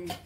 and